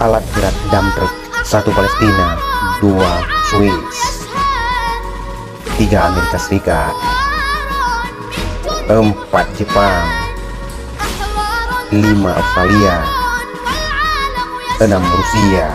alat berat dump satu Palestina, dua Swiss, tiga Amerika Serikat, empat Jepang, lima Australia, enam Rusia,